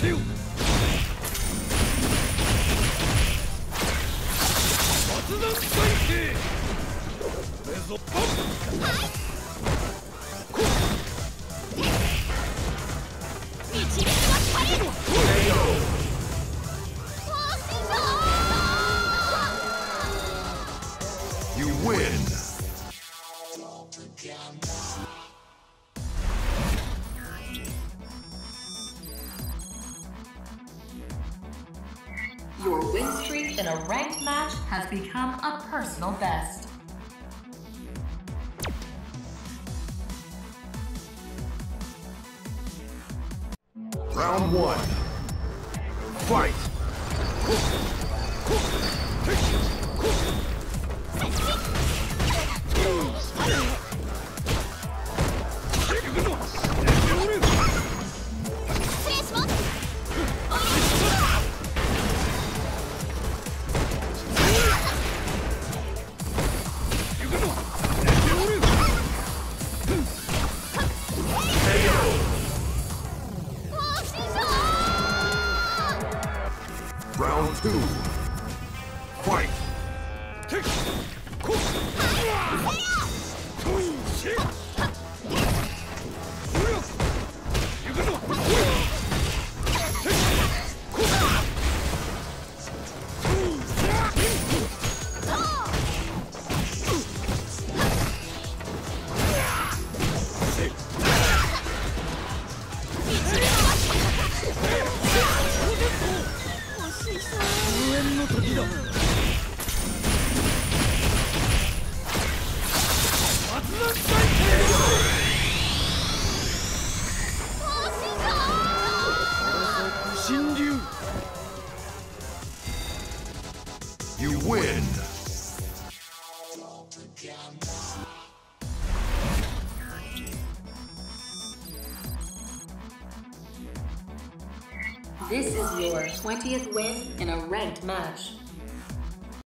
せよ雑談会計これぞポンこう導きはパレードこれよ You win! Your win streak in a ranked match has become a personal best. Round one. Fight! Round two. Fight! You win! This is your 20th win in a ranked match.